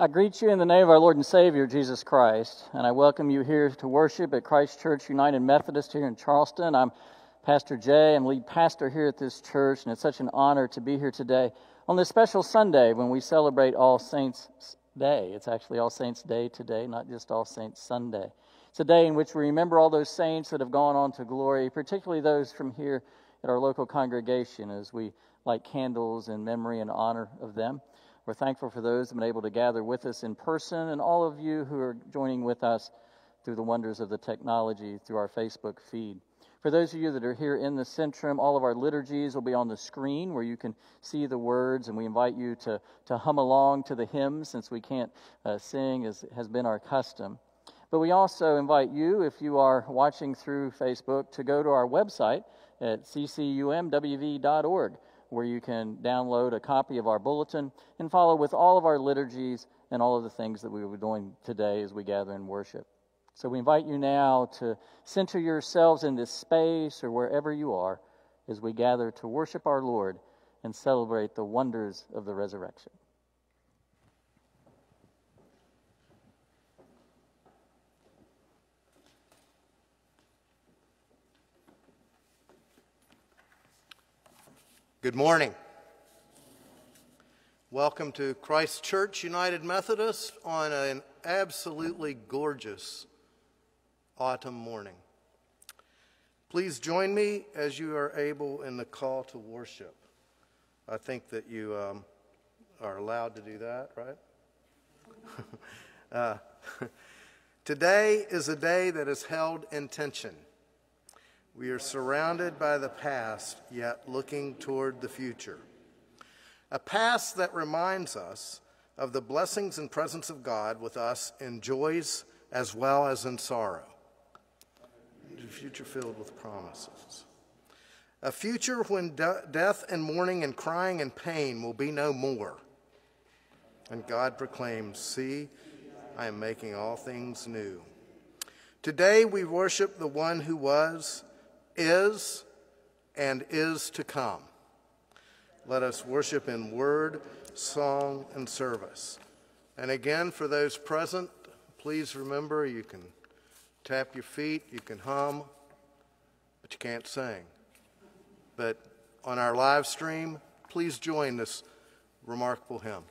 I greet you in the name of our Lord and Savior, Jesus Christ, and I welcome you here to worship at Christ Church United Methodist here in Charleston. I'm Pastor Jay, I'm lead pastor here at this church, and it's such an honor to be here today on this special Sunday when we celebrate All Saints Day. It's actually All Saints Day today, not just All Saints Sunday. It's a day in which we remember all those saints that have gone on to glory, particularly those from here at our local congregation as we light candles in memory and honor of them. We're thankful for those who have been able to gather with us in person and all of you who are joining with us through the wonders of the technology through our Facebook feed. For those of you that are here in the Centrum, all of our liturgies will be on the screen where you can see the words, and we invite you to, to hum along to the hymns since we can't uh, sing as has been our custom. But we also invite you, if you are watching through Facebook, to go to our website at ccumwv.org where you can download a copy of our bulletin and follow with all of our liturgies and all of the things that we be doing today as we gather in worship. So we invite you now to center yourselves in this space or wherever you are as we gather to worship our Lord and celebrate the wonders of the resurrection. Good morning. Welcome to Christ Church United Methodist on an absolutely gorgeous autumn morning. Please join me as you are able in the call to worship. I think that you um, are allowed to do that, right? uh, today is a day that is held in tension. We are surrounded by the past, yet looking toward the future. A past that reminds us of the blessings and presence of God with us in joys as well as in sorrow. A future filled with promises. A future when de- death and mourning and crying and pain will be no more. And God proclaims, See, I am making all things new. Today we worship the one who was is and is to come. Let us worship in word, song, and service. And again, for those present, please remember you can tap your feet, you can hum, but you can't sing. But on our live stream, please join this remarkable hymn.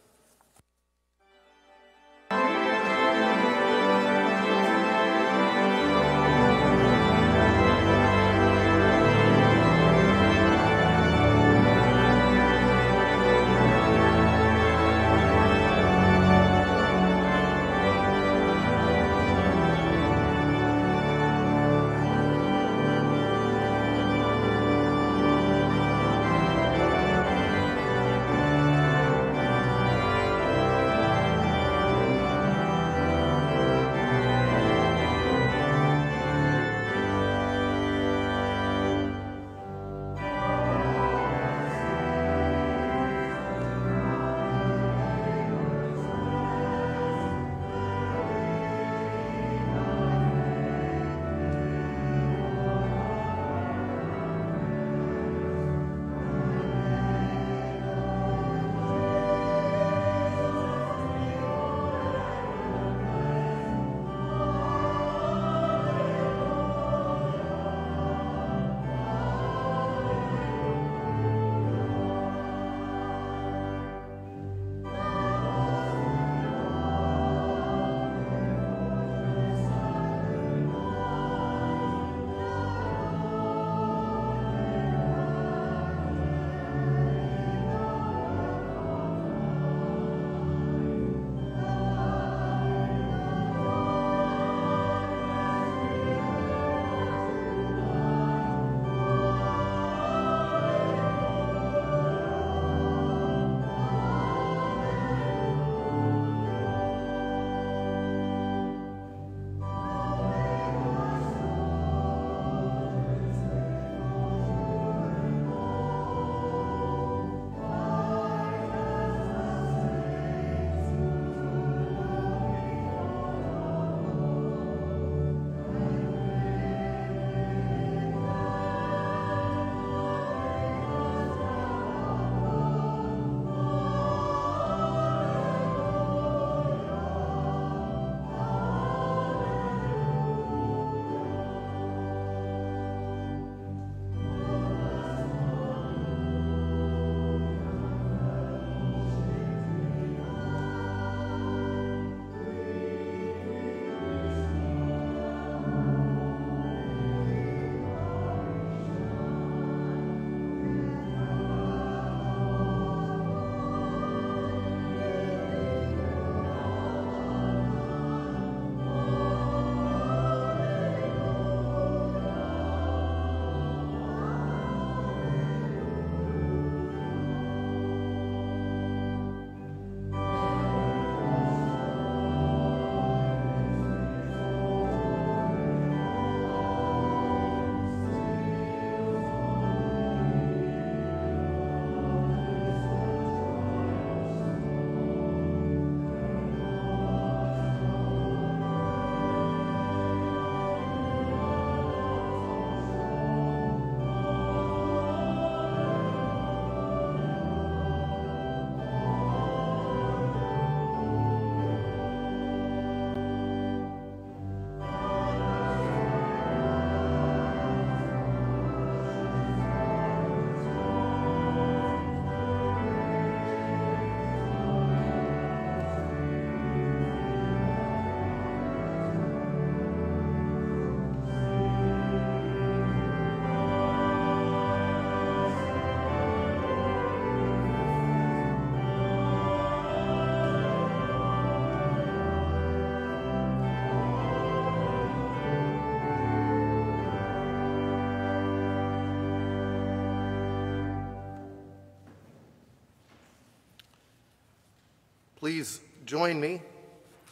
Please join me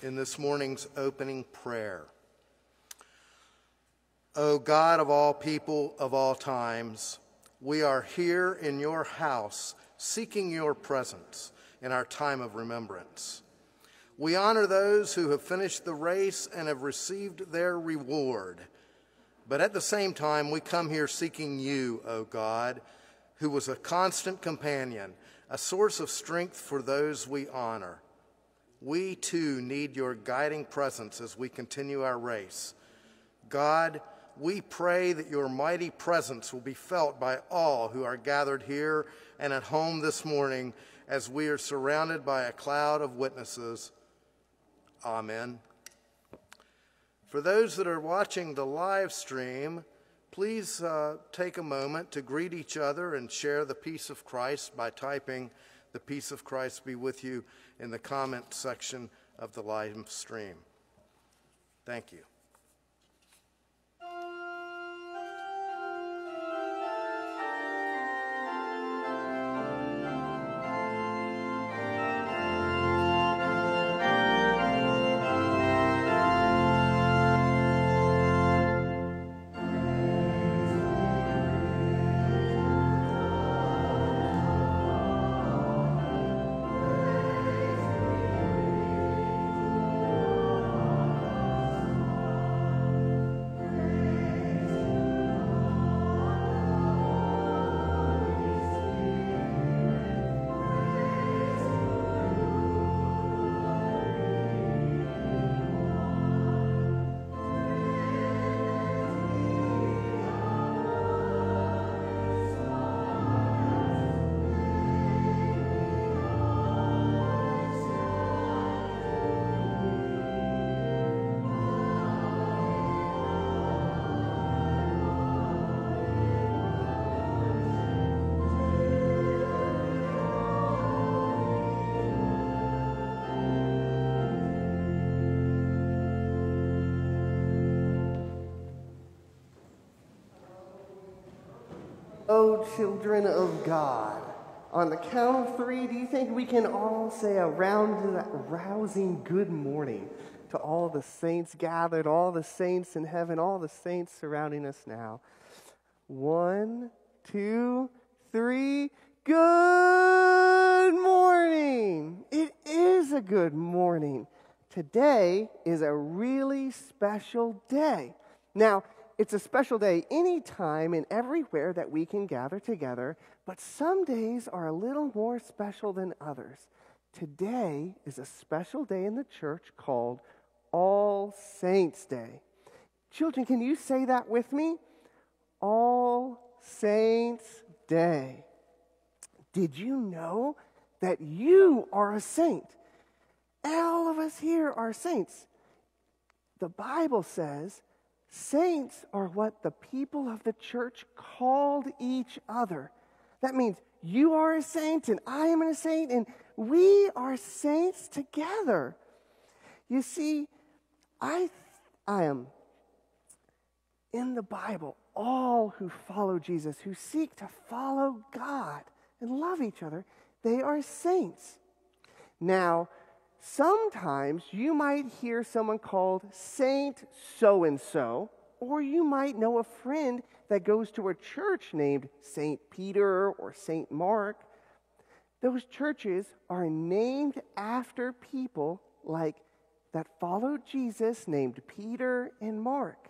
in this morning's opening prayer. O God of all people of all times, we are here in your house seeking your presence in our time of remembrance. We honor those who have finished the race and have received their reward. But at the same time, we come here seeking you, O God, who was a constant companion a source of strength for those we honor. We too need your guiding presence as we continue our race. God, we pray that your mighty presence will be felt by all who are gathered here and at home this morning as we are surrounded by a cloud of witnesses. Amen. For those that are watching the live stream, please uh, take a moment to greet each other and share the peace of Christ by typing, The peace of Christ be with you, in the comment section of the live stream. Thank you. Children of God, on the count of three, do you think we can all say a round, rousing good morning to all the saints gathered, all the saints in heaven, all the saints surrounding us now? One, two, three. Good morning. It is a good morning. Today is a really special day. Now, it's a special day anytime and everywhere that we can gather together, but some days are a little more special than others. Today is a special day in the church called All Saints' Day. Children, can you say that with me? All Saints' Day. Did you know that you are a saint? All of us here are saints. The Bible says Saints are what the people of the church called each other. That means you are a saint and I am a saint and we are saints together. You see, I, I am in the Bible, all who follow Jesus, who seek to follow God and love each other, they are saints. Now, Sometimes you might hear someone called Saint so and so, or you might know a friend that goes to a church named Saint Peter or Saint Mark. Those churches are named after people like that followed Jesus named Peter and Mark.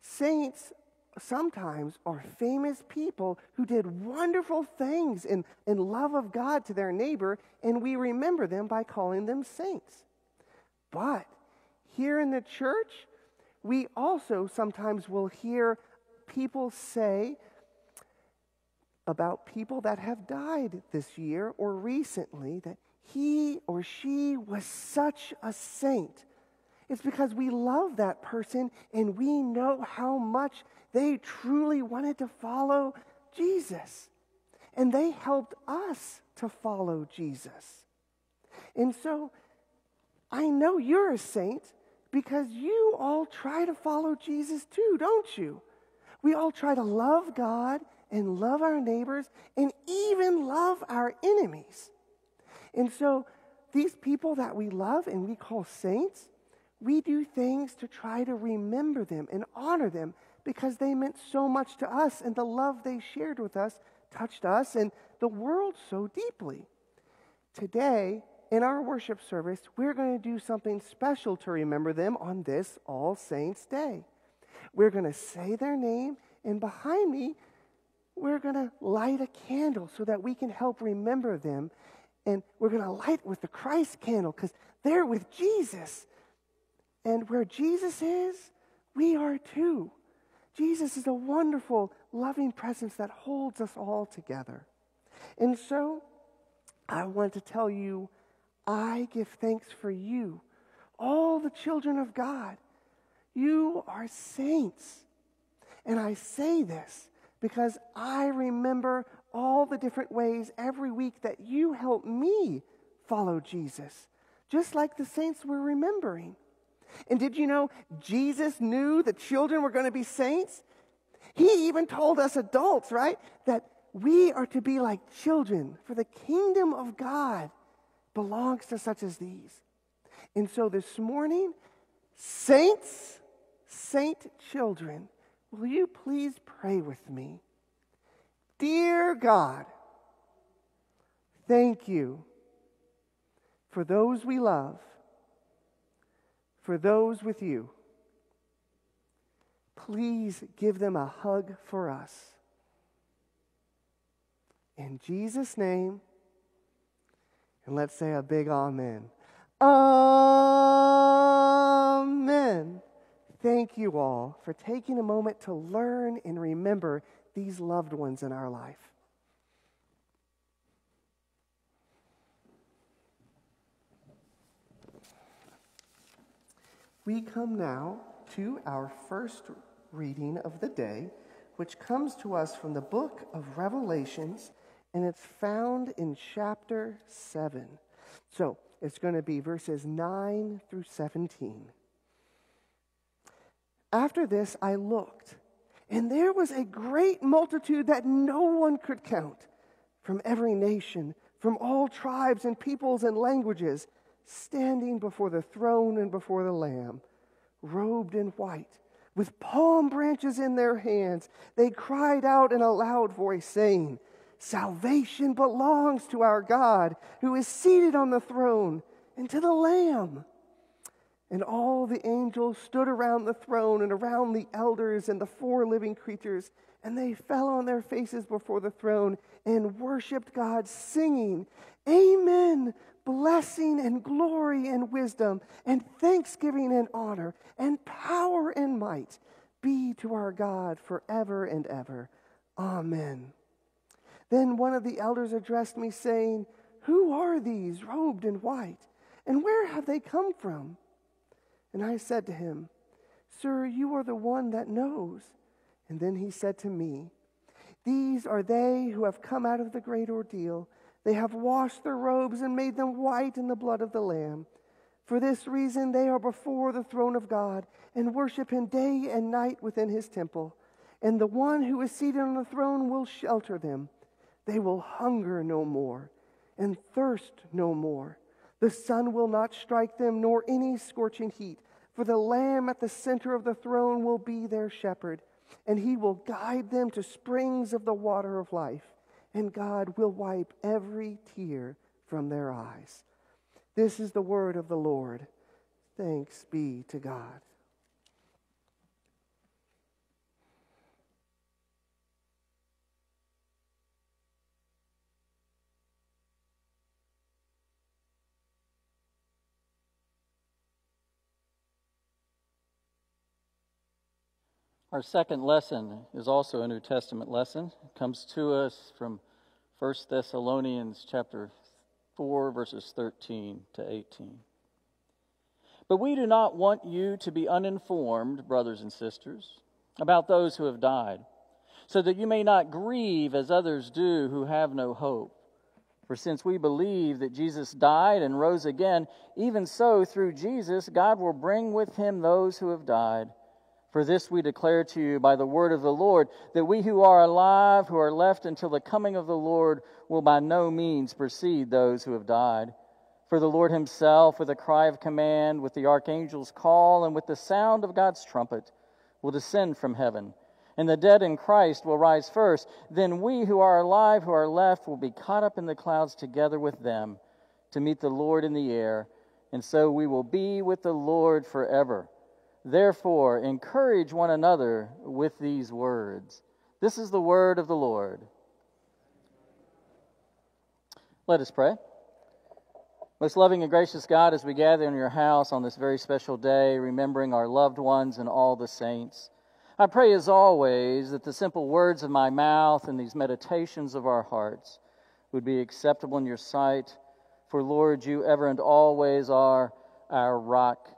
Saints sometimes are famous people who did wonderful things in, in love of God to their neighbor, and we remember them by calling them saints. But here in the church, we also sometimes will hear people say about people that have died this year or recently that he or she was such a saint. It's because we love that person and we know how much they truly wanted to follow Jesus. And they helped us to follow Jesus. And so I know you're a saint because you all try to follow Jesus too, don't you? We all try to love God and love our neighbors and even love our enemies. And so these people that we love and we call saints, we do things to try to remember them and honor them because they meant so much to us and the love they shared with us touched us and the world so deeply. Today, in our worship service, we're going to do something special to remember them on this All Saints' Day. We're going to say their name, and behind me, we're going to light a candle so that we can help remember them. And we're going to light with the Christ candle because they're with Jesus. And where Jesus is, we are too. Jesus is a wonderful, loving presence that holds us all together. And so, I want to tell you, I give thanks for you, all the children of God. You are saints. And I say this because I remember all the different ways every week that you help me follow Jesus, just like the saints were remembering. And did you know Jesus knew the children were going to be saints? He even told us adults, right, that we are to be like children, for the kingdom of God belongs to such as these. And so this morning, saints, saint children, will you please pray with me? Dear God, thank you for those we love for those with you, please give them a hug for us. In Jesus' name, and let's say a big amen. Amen. Thank you all for taking a moment to learn and remember these loved ones in our life. We come now to our first reading of the day, which comes to us from the book of Revelations, and it's found in chapter 7. So it's going to be verses 9 through 17. After this, I looked, and there was a great multitude that no one could count from every nation, from all tribes and peoples and languages standing before the throne and before the Lamb, robed in white, with palm branches in their hands. They cried out in a loud voice, saying, Salvation belongs to our God, who is seated on the throne, and to the Lamb. And all the angels stood around the throne and around the elders and the four living creatures, and they fell on their faces before the throne and worshiped God, singing, Amen blessing and glory and wisdom and thanksgiving and honor and power and might be to our God forever and ever. Amen. Then one of the elders addressed me, saying, Who are these robed in white? And where have they come from? And I said to him, Sir, you are the one that knows. And then he said to me, These are they who have come out of the great ordeal they have washed their robes and made them white in the blood of the Lamb. For this reason, they are before the throne of God and worship Him day and night within His temple. And the one who is seated on the throne will shelter them. They will hunger no more and thirst no more. The sun will not strike them, nor any scorching heat. For the Lamb at the center of the throne will be their shepherd, and he will guide them to springs of the water of life and God will wipe every tear from their eyes. This is the word of the Lord. Thanks be to God. Our second lesson is also a New Testament lesson. It comes to us from 1 Thessalonians chapter 4 verses 13 to 18. But we do not want you to be uninformed, brothers and sisters, about those who have died, so that you may not grieve as others do who have no hope. For since we believe that Jesus died and rose again, even so through Jesus God will bring with him those who have died. For this we declare to you by the word of the Lord, that we who are alive, who are left until the coming of the Lord, will by no means precede those who have died. For the Lord himself, with a cry of command, with the archangel's call, and with the sound of God's trumpet, will descend from heaven. And the dead in Christ will rise first. Then we who are alive, who are left, will be caught up in the clouds together with them to meet the Lord in the air. And so we will be with the Lord forever. Therefore, encourage one another with these words. This is the word of the Lord. Let us pray. Most loving and gracious God, as we gather in your house on this very special day, remembering our loved ones and all the saints, I pray as always that the simple words of my mouth and these meditations of our hearts would be acceptable in your sight. For Lord, you ever and always are our rock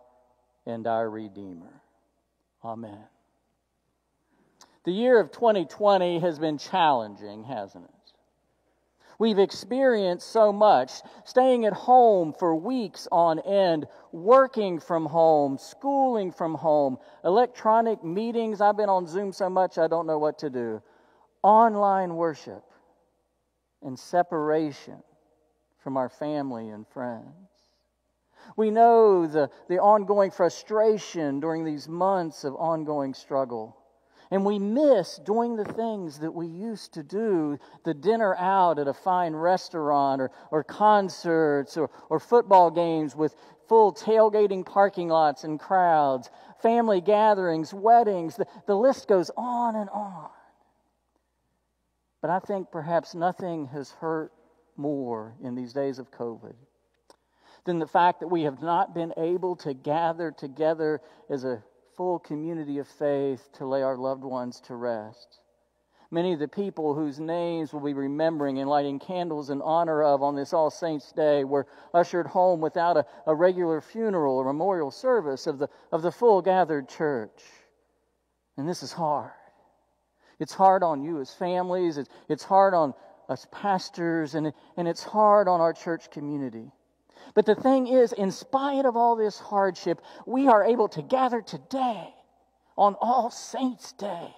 and our Redeemer. Amen. The year of 2020 has been challenging, hasn't it? We've experienced so much staying at home for weeks on end, working from home, schooling from home, electronic meetings. I've been on Zoom so much I don't know what to do. Online worship and separation from our family and friends. We know the, the ongoing frustration during these months of ongoing struggle. And we miss doing the things that we used to do the dinner out at a fine restaurant, or, or concerts, or, or football games with full tailgating parking lots and crowds, family gatherings, weddings. The, the list goes on and on. But I think perhaps nothing has hurt more in these days of COVID than the fact that we have not been able to gather together as a full community of faith to lay our loved ones to rest. Many of the people whose names we'll be remembering and lighting candles in honor of on this All Saints' Day were ushered home without a, a regular funeral or memorial service of the, of the full gathered church. And this is hard. It's hard on you as families, it's, it's hard on us pastors, and, and it's hard on our church community. But the thing is, in spite of all this hardship, we are able to gather today on All Saints' Day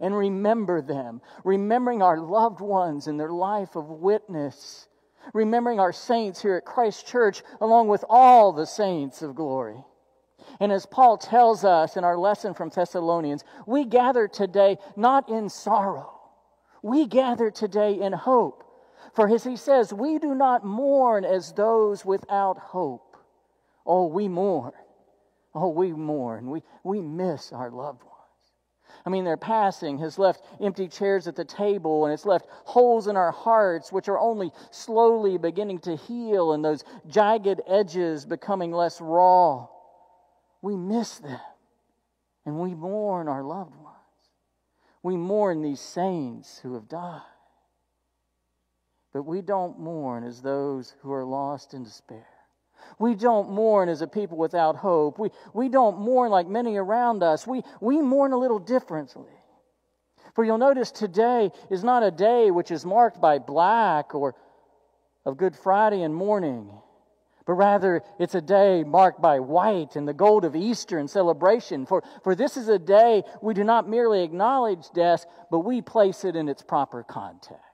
and remember them, remembering our loved ones and their life of witness, remembering our saints here at Christ Church along with all the saints of glory. And as Paul tells us in our lesson from Thessalonians, we gather today not in sorrow, we gather today in hope. For as he says, we do not mourn as those without hope. Oh, we mourn. Oh, we mourn. We, we miss our loved ones. I mean, their passing has left empty chairs at the table and it's left holes in our hearts, which are only slowly beginning to heal and those jagged edges becoming less raw. We miss them and we mourn our loved ones. We mourn these saints who have died. But we don't mourn as those who are lost in despair. We don't mourn as a people without hope. We, we don't mourn like many around us. We, we mourn a little differently. For you'll notice today is not a day which is marked by black or of Good Friday and mourning, but rather it's a day marked by white and the gold of Easter and celebration. For, for this is a day we do not merely acknowledge death, but we place it in its proper context.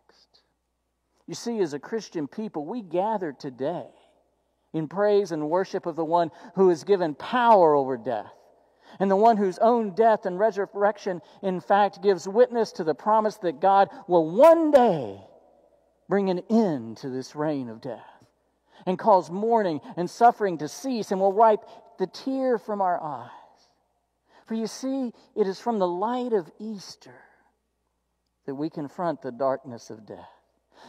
You see, as a Christian people, we gather today in praise and worship of the one who has given power over death, and the one whose own death and resurrection, in fact, gives witness to the promise that God will one day bring an end to this reign of death and cause mourning and suffering to cease and will wipe the tear from our eyes. For you see, it is from the light of Easter that we confront the darkness of death.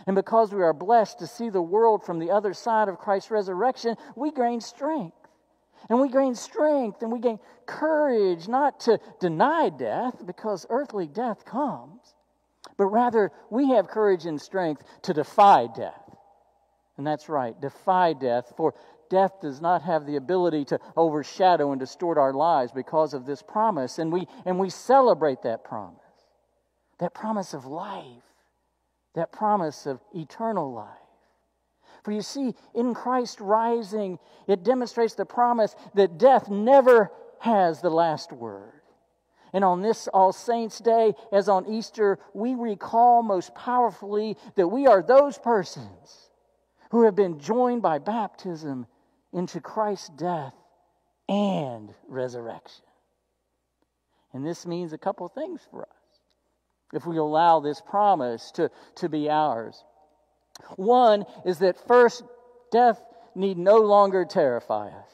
And because we are blessed to see the world from the other side of Christ's resurrection, we gain strength. And we gain strength and we gain courage not to deny death because earthly death comes, but rather we have courage and strength to defy death. And that's right, defy death, for death does not have the ability to overshadow and distort our lives because of this promise. And we, and we celebrate that promise, that promise of life that promise of eternal life. For you see, in Christ rising, it demonstrates the promise that death never has the last word. And on this All Saints' Day, as on Easter, we recall most powerfully that we are those persons who have been joined by baptism into Christ's death and resurrection. And this means a couple things for us if we allow this promise to, to be ours. One is that first, death need no longer terrify us.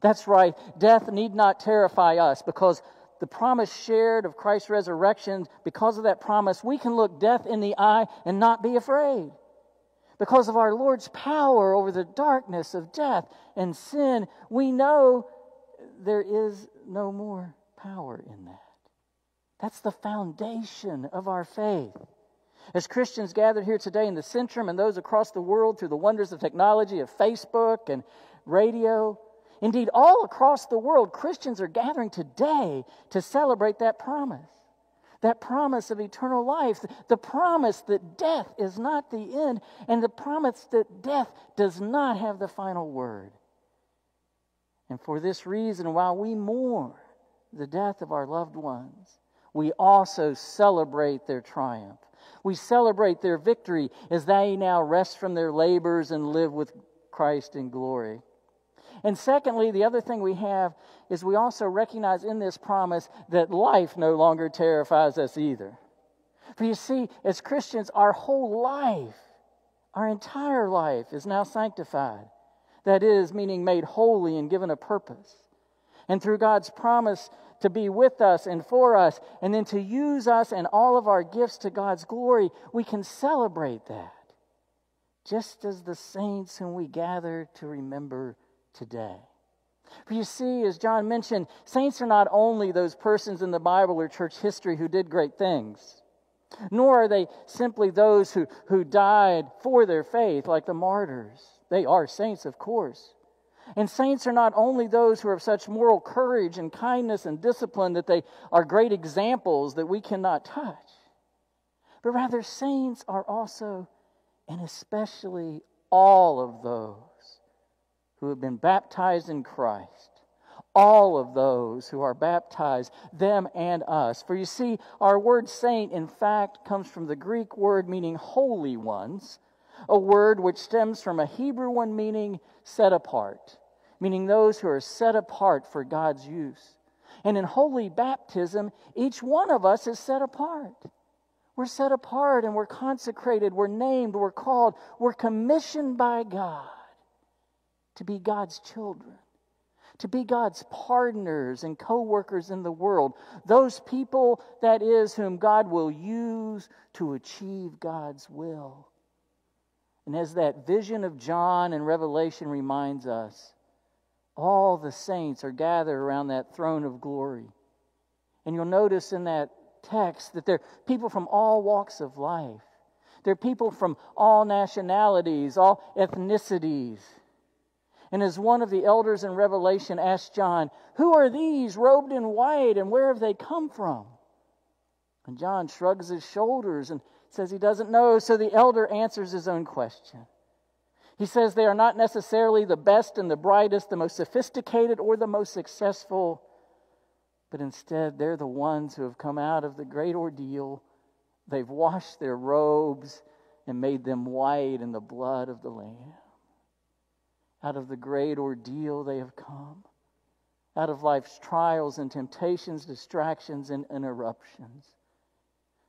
That's right, death need not terrify us because the promise shared of Christ's resurrection, because of that promise, we can look death in the eye and not be afraid. Because of our Lord's power over the darkness of death and sin, we know there is no more power in that. That's the foundation of our faith. As Christians gathered here today in the Centrum and those across the world through the wonders of technology of Facebook and radio, Indeed, all across the world, Christians are gathering today to celebrate that promise. That promise of eternal life, the promise that death is not the end, and the promise that death does not have the final word. And for this reason, while we mourn the death of our loved ones, we also celebrate their triumph. We celebrate their victory as they now rest from their labors and live with Christ in glory. And secondly, the other thing we have is we also recognize in this promise that life no longer terrifies us either. For you see, as Christians, our whole life, our entire life is now sanctified. That is, meaning made holy and given a purpose. And through God's promise to be with us and for us, and then to use us and all of our gifts to God's glory, we can celebrate that. Just as the saints whom we gather to remember today. For you see, as John mentioned, saints are not only those persons in the Bible or church history who did great things, nor are they simply those who, who died for their faith, like the martyrs. They are saints, of course. And saints are not only those who of such moral courage and kindness and discipline that they are great examples that we cannot touch, but rather saints are also and especially all of those who have been baptized in Christ. All of those who are baptized, them and us. For you see, our word saint, in fact, comes from the Greek word meaning holy ones, a word which stems from a Hebrew one meaning set apart, meaning those who are set apart for God's use. And in holy baptism, each one of us is set apart. We're set apart and we're consecrated, we're named, we're called, we're commissioned by God to be God's children, to be God's partners and co workers in the world, those people, that is, whom God will use to achieve God's will. And as that vision of John and Revelation reminds us, all the saints are gathered around that throne of glory. And you'll notice in that text that they're people from all walks of life. They're people from all nationalities, all ethnicities. And as one of the elders in Revelation asked John, Who are these robed in white and where have they come from? And John shrugs his shoulders and says he doesn't know. So the elder answers his own question. He says they are not necessarily the best and the brightest, the most sophisticated, or the most successful, but instead they're the ones who have come out of the great ordeal. They've washed their robes and made them white in the blood of the Lamb out of the great ordeal they have come, out of life's trials and temptations, distractions, and interruptions.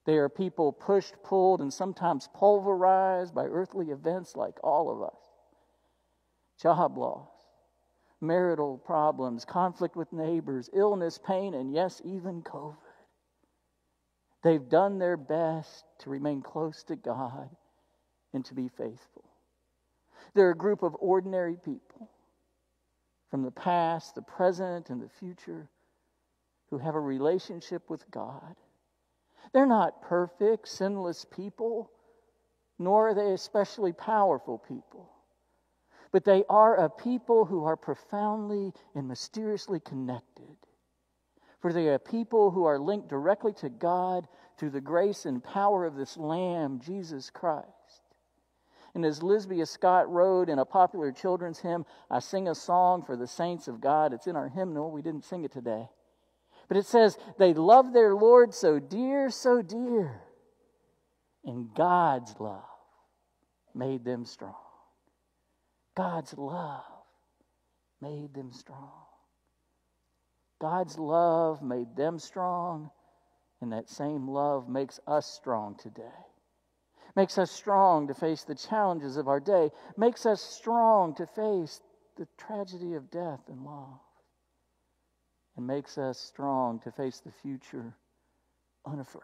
They are people pushed, pulled, and sometimes pulverized by earthly events like all of us job loss, marital problems, conflict with neighbors, illness, pain, and yes, even COVID. They've done their best to remain close to God and to be faithful. They're a group of ordinary people from the past, the present, and the future who have a relationship with God. They're not perfect, sinless people, nor are they especially powerful people. But they are a people who are profoundly and mysteriously connected. For they are people who are linked directly to God through the grace and power of this Lamb, Jesus Christ. And as Lesbia Scott wrote in a popular children's hymn, I sing a song for the saints of God. It's in our hymnal. We didn't sing it today. But it says, They love their Lord so dear, so dear. And God's love made them strong. God's love made them strong. God's love made them strong, and that same love makes us strong today. Makes us strong to face the challenges of our day, makes us strong to face the tragedy of death and loss, and makes us strong to face the future unafraid.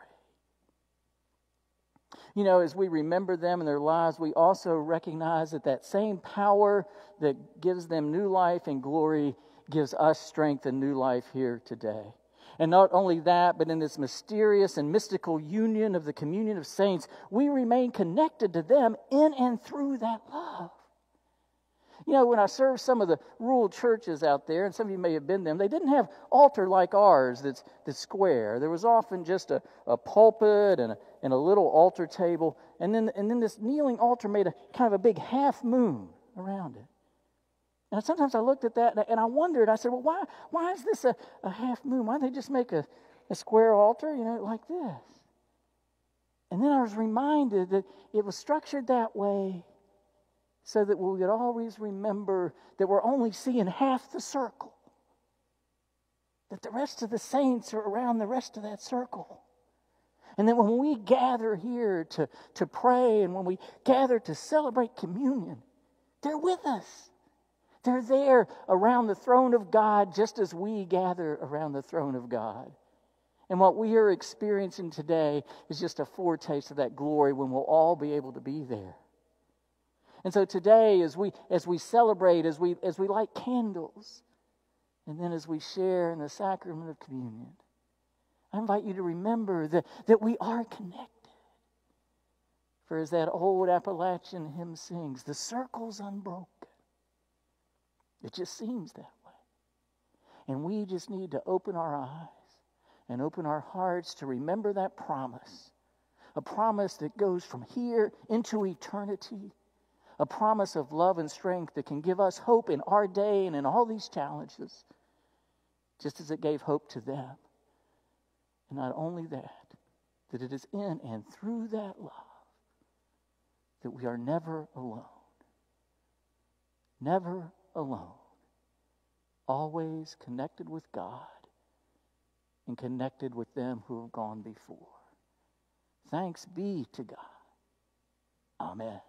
You know, as we remember them and their lives, we also recognize that that same power that gives them new life and glory gives us strength and new life here today. And not only that, but in this mysterious and mystical union of the communion of saints, we remain connected to them in and through that love. You know, when I served some of the rural churches out there, and some of you may have been them, they didn't have altar like ours that's, that's square. There was often just a, a pulpit and a, and a little altar table, and then, and then this kneeling altar made a kind of a big half moon around it. And sometimes I looked at that and I wondered, I said, well, why, why is this a, a half moon? Why don't they just make a, a square altar, you know, like this? And then I was reminded that it was structured that way so that we would always remember that we're only seeing half the circle, that the rest of the saints are around the rest of that circle. And that when we gather here to, to pray and when we gather to celebrate communion, they're with us. They're there around the throne of God just as we gather around the throne of God. And what we are experiencing today is just a foretaste of that glory when we'll all be able to be there. And so today, as we, as we celebrate, as we, as we light candles, and then as we share in the sacrament of communion, I invite you to remember that, that we are connected. For as that old Appalachian hymn sings, the circle's unbroken. It just seems that way. And we just need to open our eyes and open our hearts to remember that promise a promise that goes from here into eternity a promise of love and strength that can give us hope in our day and in all these challenges, just as it gave hope to them. And not only that, that it is in and through that love that we are never alone. Never alone. Always connected with God and connected with them who have gone before. Thanks be to God. Amen.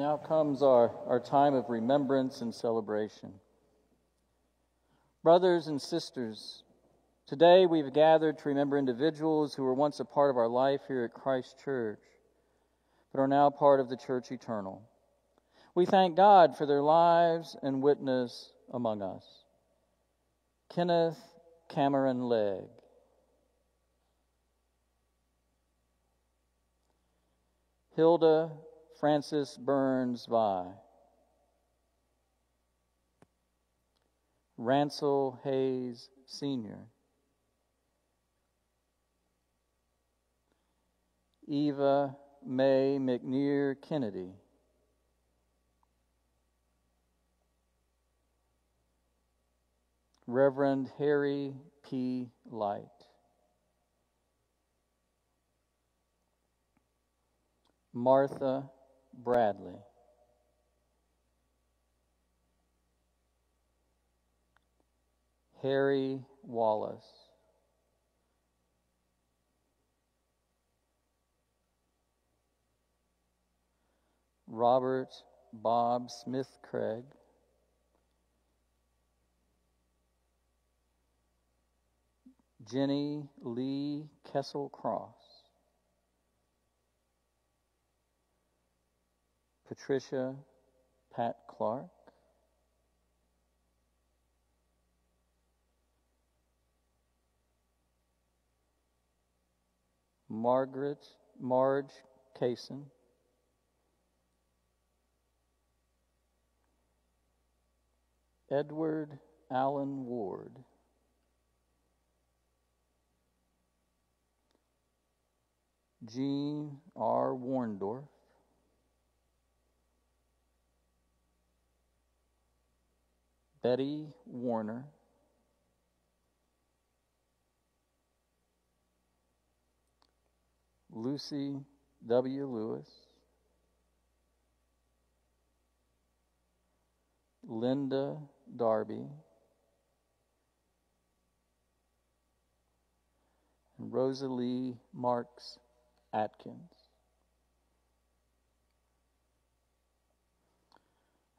Now comes our, our time of remembrance and celebration. Brothers and sisters, today we've gathered to remember individuals who were once a part of our life here at Christ Church, but are now part of the church eternal. We thank God for their lives and witness among us. Kenneth Cameron Legg. Hilda Francis Burns Vi. Ransel Hayes Sr. Eva May McNear Kennedy. Reverend Harry P. Light. Martha Bradley. Harry Wallace. Robert Bob Smith Craig. Jenny Lee Kessel Cross. Patricia Pat Clark. Margaret Marge Kaysen. Edward Allen Ward. Jean R. Warndorf. Betty Warner. Lucy W. Lewis. Linda Darby. And Rosalie Marks Atkins.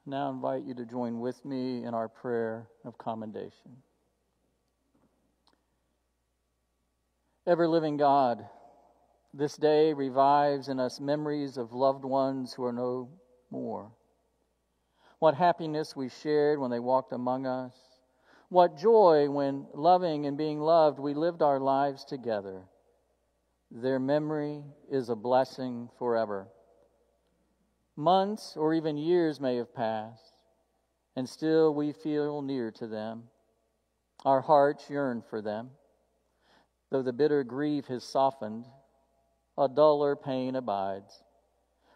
Now invite you to join with me in our prayer of commendation. Ever living God, this day revives in us memories of loved ones who are no more. What happiness we shared when they walked among us. What joy when, loving and being loved, we lived our lives together. Their memory is a blessing forever. Months or even years may have passed, and still we feel near to them. Our hearts yearn for them. Though the bitter grief has softened, a duller pain abides.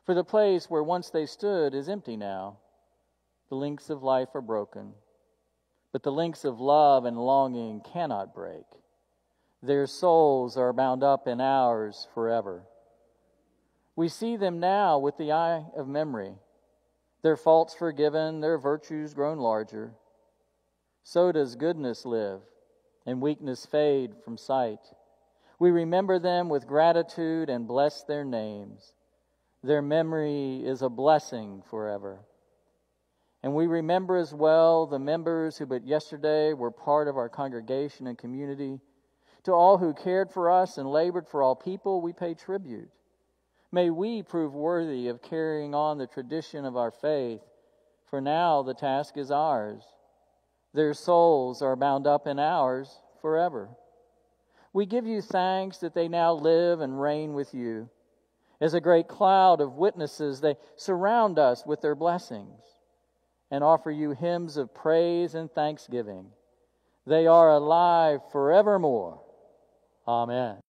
For the place where once they stood is empty now. The links of life are broken, but the links of love and longing cannot break. Their souls are bound up in ours forever. We see them now with the eye of memory, their faults forgiven, their virtues grown larger. So does goodness live, and weakness fade from sight. We remember them with gratitude and bless their names. Their memory is a blessing forever. And we remember as well the members who but yesterday were part of our congregation and community. To all who cared for us and labored for all people, we pay tribute. May we prove worthy of carrying on the tradition of our faith, for now the task is ours. Their souls are bound up in ours forever. We give you thanks that they now live and reign with you. As a great cloud of witnesses, they surround us with their blessings and offer you hymns of praise and thanksgiving. They are alive forevermore. Amen.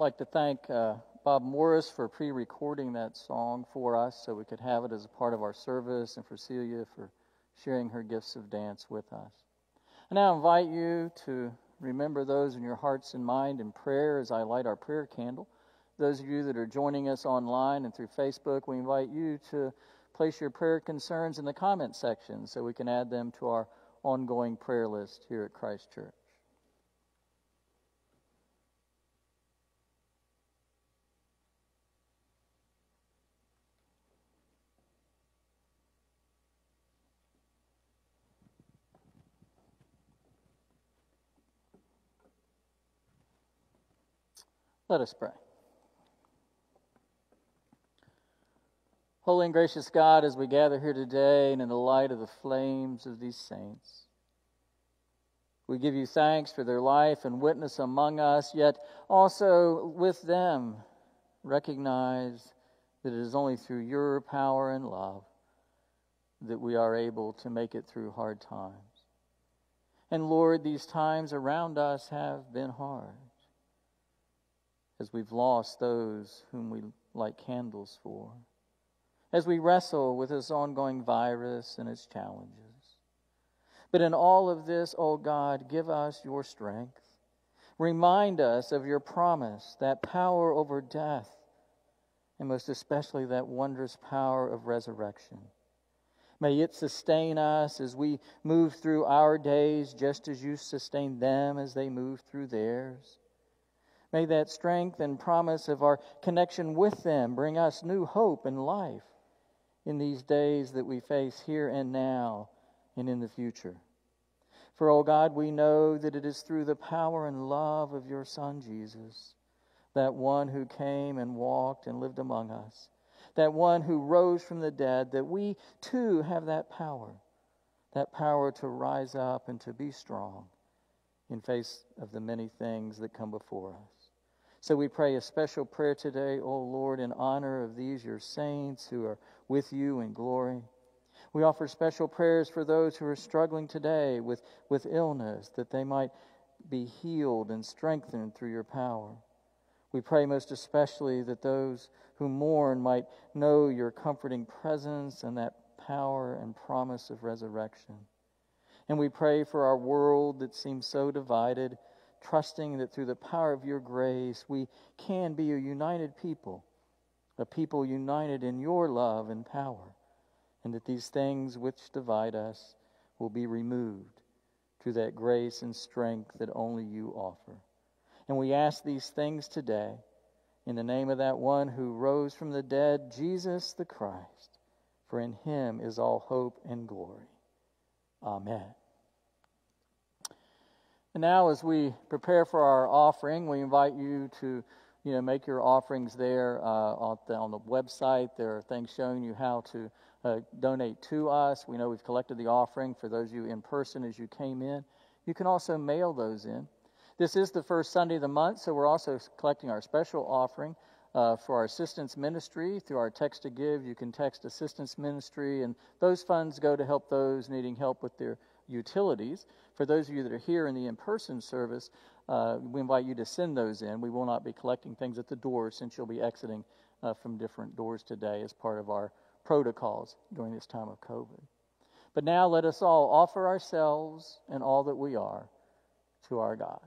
Like to thank uh, Bob Morris for pre recording that song for us so we could have it as a part of our service, and for Celia for sharing her gifts of dance with us. I now invite you to remember those in your hearts and mind in prayer as I light our prayer candle. Those of you that are joining us online and through Facebook, we invite you to place your prayer concerns in the comment section so we can add them to our ongoing prayer list here at Christ Church. Let us pray. Holy and gracious God, as we gather here today and in the light of the flames of these saints, we give you thanks for their life and witness among us, yet also with them recognize that it is only through your power and love that we are able to make it through hard times. And Lord, these times around us have been hard as we've lost those whom we light candles for, as we wrestle with this ongoing virus and its challenges. But in all of this, O oh God, give us your strength. Remind us of your promise, that power over death, and most especially that wondrous power of resurrection. May it sustain us as we move through our days, just as you sustained them as they moved through theirs. May that strength and promise of our connection with them bring us new hope and life in these days that we face here and now and in the future. For, oh God, we know that it is through the power and love of your Son, Jesus, that one who came and walked and lived among us, that one who rose from the dead, that we too have that power, that power to rise up and to be strong in face of the many things that come before us. So we pray a special prayer today, O Lord, in honor of these your saints who are with you in glory. We offer special prayers for those who are struggling today with, with illness, that they might be healed and strengthened through your power. We pray most especially that those who mourn might know your comforting presence and that power and promise of resurrection. And we pray for our world that seems so divided, trusting that through the power of your grace we can be a united people, a people united in your love and power, and that these things which divide us will be removed through that grace and strength that only you offer. And we ask these things today in the name of that one who rose from the dead, Jesus the Christ. For in him is all hope and glory. Amen. And now, as we prepare for our offering, we invite you to you know, make your offerings there uh, on, the, on, the, website. There are things showing you how to uh, donate to us. We know we've collected the offering for those of you in person as you came in. You can also mail those in. This is the first Sunday of the month, so we're also collecting our special offering uh, for our assistance ministry through our text to give. You can text assistance ministry, and those funds go to help those needing help with their utilities. For those of you that are here in the in person service, uh, we invite you to send those in. We will not be collecting things at the door since you'll be exiting uh, from different doors today as part of our protocols during this time of COVID. But now let us all offer ourselves and all that we are to our God.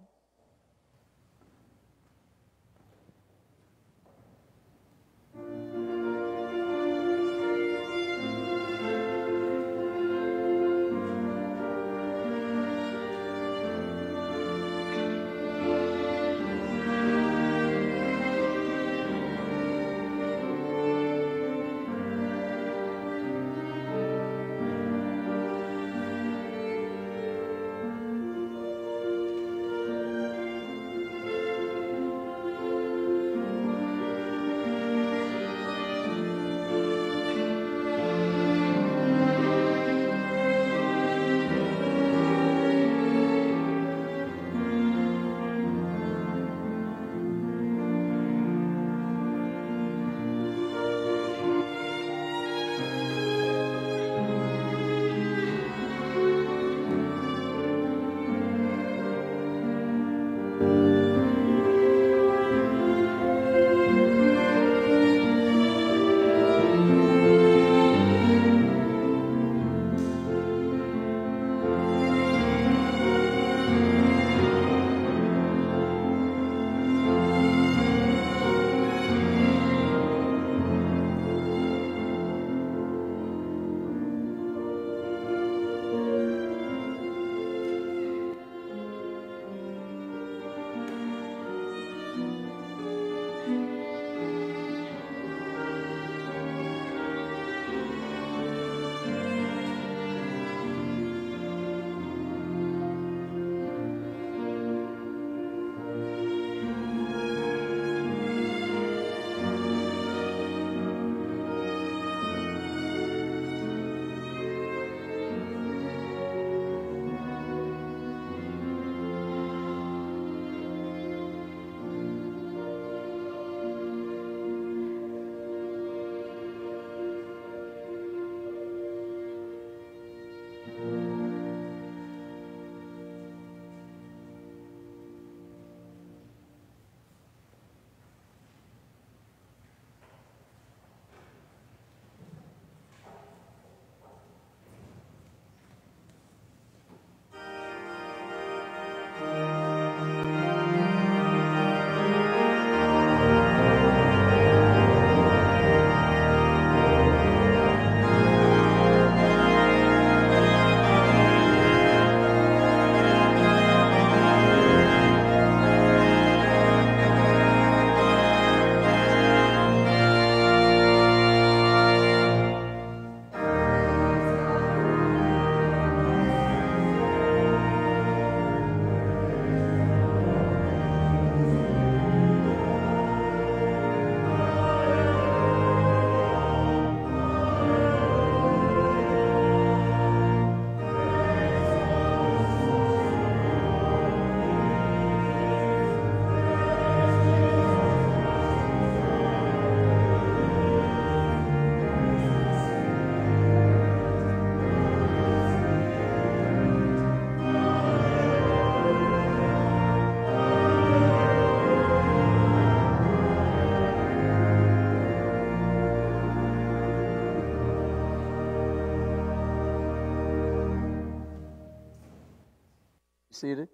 Seated.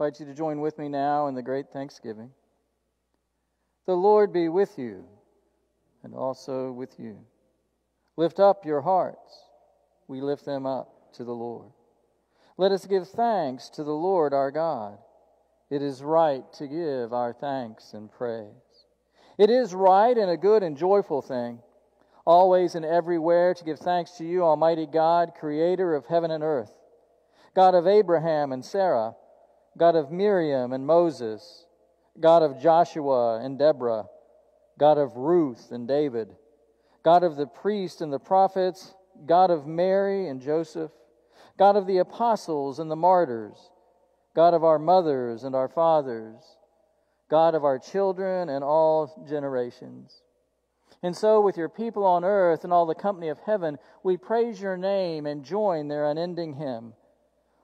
I invite you to join with me now in the great thanksgiving. The Lord be with you and also with you. Lift up your hearts. We lift them up to the Lord. Let us give thanks to the Lord our God. It is right to give our thanks and praise. It is right and a good and joyful thing, always and everywhere, to give thanks to you, Almighty God, creator of heaven and earth, God of Abraham and Sarah, God of Miriam and Moses, God of Joshua and Deborah, God of Ruth and David, God of the priests and the prophets, God of Mary and Joseph, God of the apostles and the martyrs, God of our mothers and our fathers, God of our children and all generations. And so, with your people on earth and all the company of heaven, we praise your name and join their unending hymn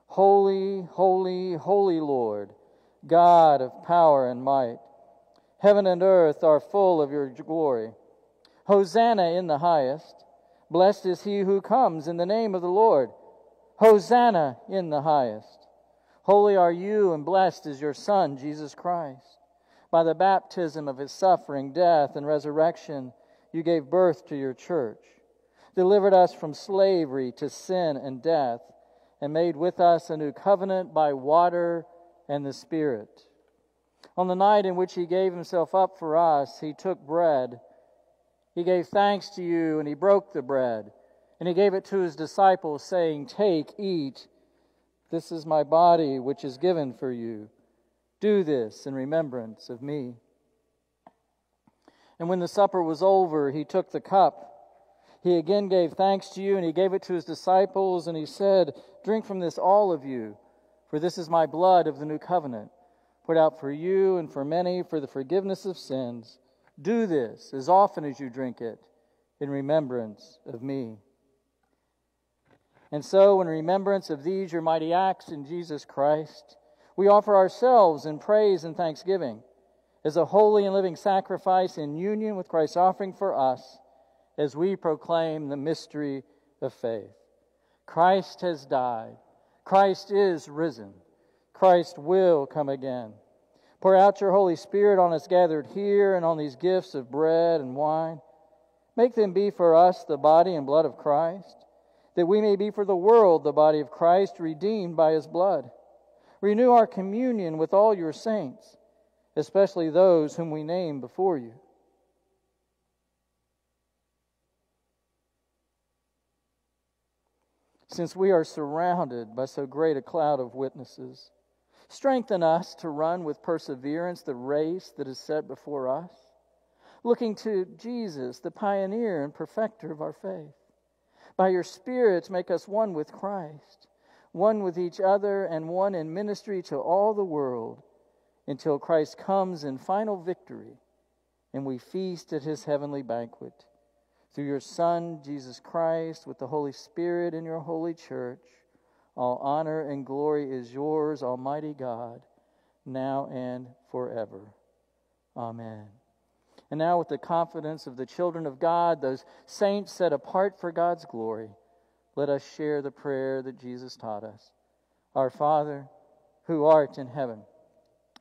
Holy, holy, holy Lord, God of power and might. Heaven and earth are full of your glory. Hosanna in the highest. Blessed is he who comes in the name of the Lord. Hosanna in the highest. Holy are you, and blessed is your Son, Jesus Christ. By the baptism of his suffering, death, and resurrection, you gave birth to your church, delivered us from slavery to sin and death, and made with us a new covenant by water and the Spirit. On the night in which he gave himself up for us, he took bread. He gave thanks to you, and he broke the bread. And he gave it to his disciples, saying, Take, eat. This is my body, which is given for you. Do this in remembrance of me. And when the supper was over, he took the cup. He again gave thanks to you, and he gave it to his disciples, and he said, Drink from this, all of you, for this is my blood of the new covenant, poured out for you and for many for the forgiveness of sins. Do this as often as you drink it in remembrance of me. And so, in remembrance of these your mighty acts in Jesus Christ, we offer ourselves in praise and thanksgiving as a holy and living sacrifice in union with Christ's offering for us as we proclaim the mystery of faith. Christ has died. Christ is risen. Christ will come again. Pour out your Holy Spirit on us gathered here and on these gifts of bread and wine. Make them be for us the body and blood of Christ, that we may be for the world the body of Christ, redeemed by his blood. Renew our communion with all your saints, especially those whom we name before you. since we are surrounded by so great a cloud of witnesses. Strengthen us to run with perseverance the race that is set before us, looking to Jesus, the pioneer and perfecter of our faith. By your Spirit, make us one with Christ, one with each other, and one in ministry to all the world until Christ comes in final victory and we feast at his heavenly banquet through your Son, Jesus Christ, with the Holy Spirit in your holy church. All honor and glory is yours, Almighty God, now and forever. Amen. And now, with the confidence of the children of God, those saints set apart for God's glory, let us share the prayer that Jesus taught us. Our Father, who art in heaven,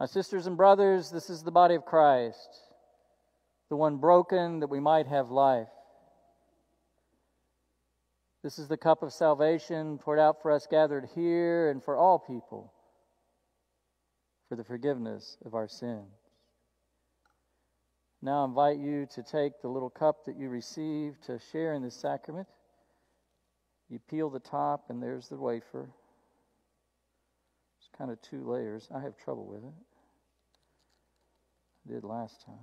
My sisters and brothers, this is the body of Christ the one broken that we might have life. This is the cup of salvation poured out for us gathered here and for all people for the forgiveness of our sins. Now I invite you to take the little cup that you received to share in this sacrament. You peel the top, and there's the wafer. Kind of two layers. I have trouble with it. I did last time.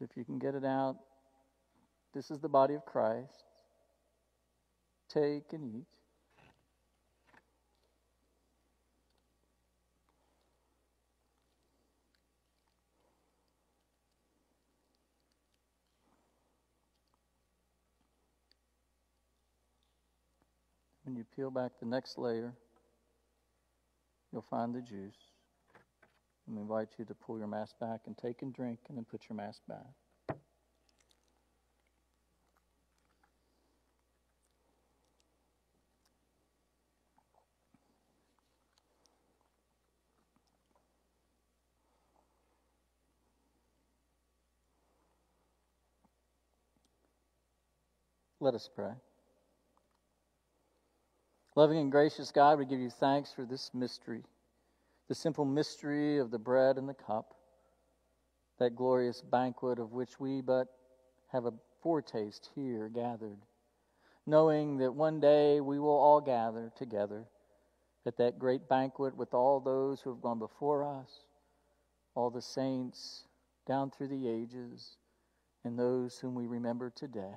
If you can get it out, this is the body of Christ. Take and eat. When you peel back the next layer, you'll find the juice. And we invite you to pull your mask back and take and drink and then put your mask back. Let us pray. Loving and gracious God, we give you thanks for this mystery, the simple mystery of the bread and the cup, that glorious banquet of which we but have a foretaste here gathered, knowing that one day we will all gather together at that great banquet with all those who have gone before us, all the saints down through the ages, and those whom we remember today.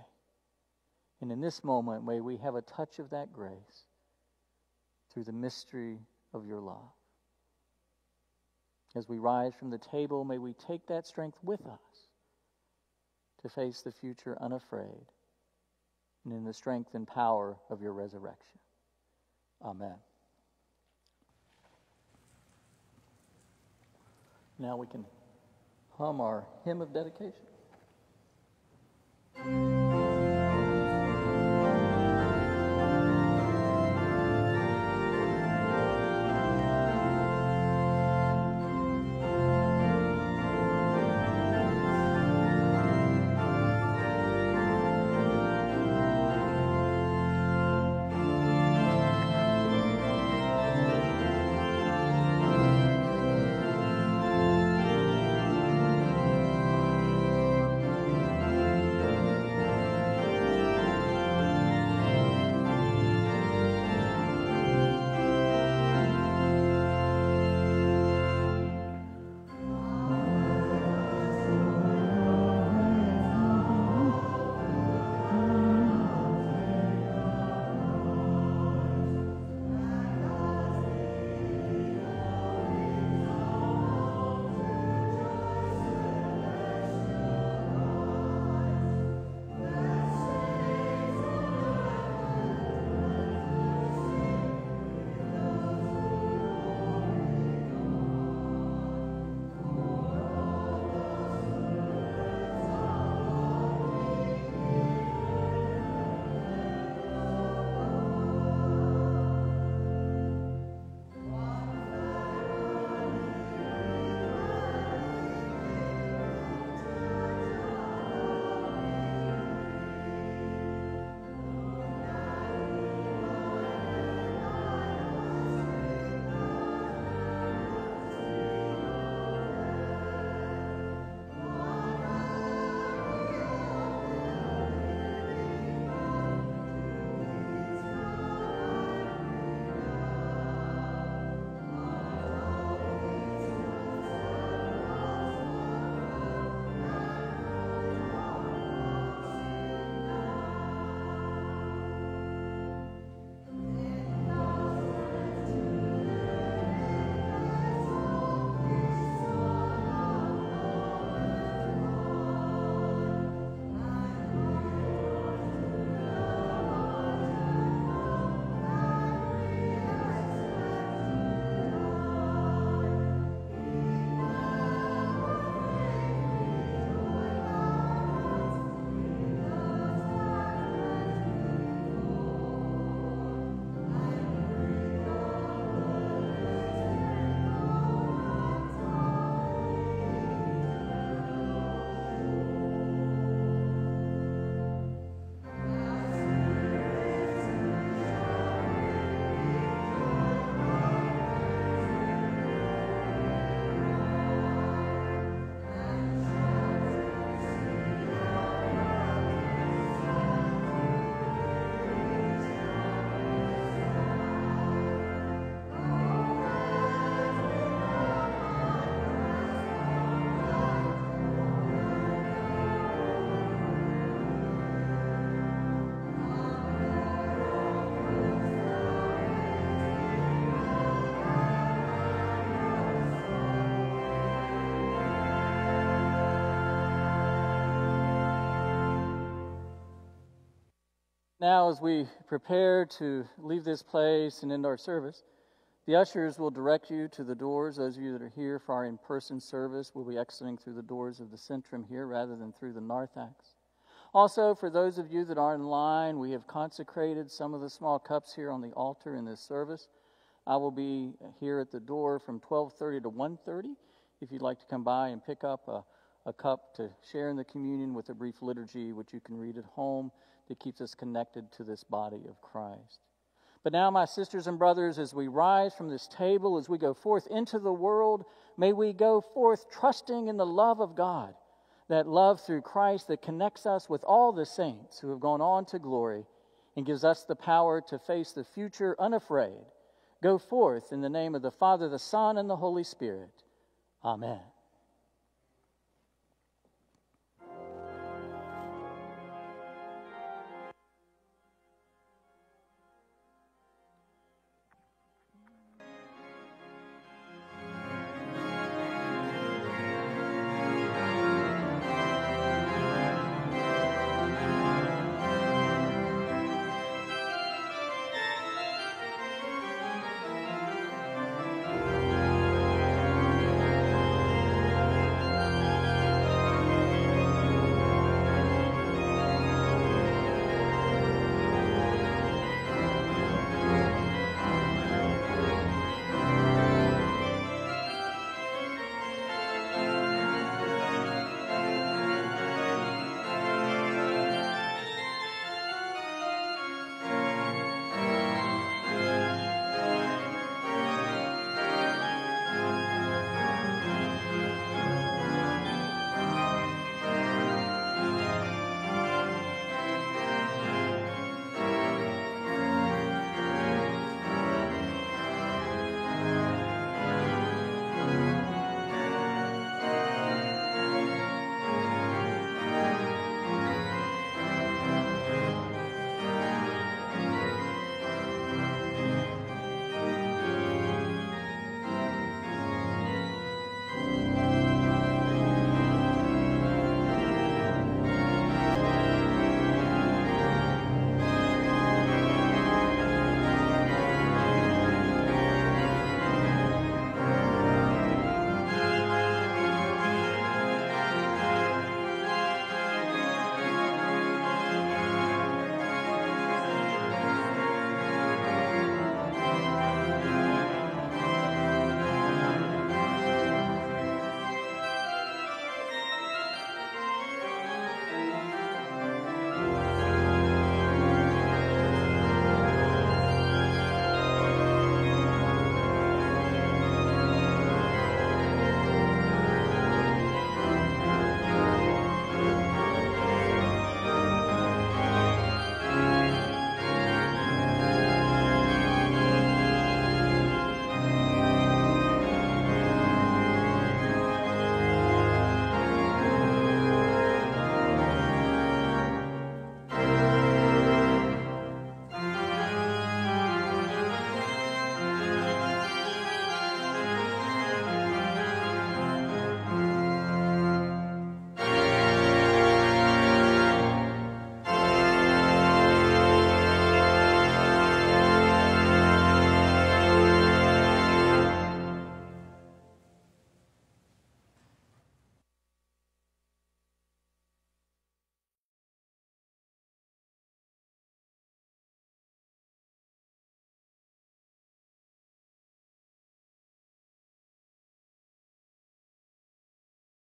And in this moment, may we have a touch of that grace through the mystery of your love. As we rise from the table, may we take that strength with us to face the future unafraid and in the strength and power of your resurrection. Amen. Now we can hum our hymn of dedication. Now, as we prepare to leave this place and end our service, the ushers will direct you to the doors. Those of you that are here for our in person service will be exiting through the doors of the Centrum here rather than through the narthex. Also, for those of you that are in line, we have consecrated some of the small cups here on the altar in this service. I will be here at the door from 12:30 to 1:30 if you'd like to come by and pick up a, a cup to share in the communion with a brief liturgy, which you can read at home that keeps us connected to this body of Christ. But now, my sisters and brothers, as we rise from this table, as we go forth into the world, may we go forth trusting in the love of God, that love through Christ that connects us with all the saints who have gone on to glory and gives us the power to face the future unafraid. Go forth in the name of the Father, the Son, and the Holy Spirit. Amen.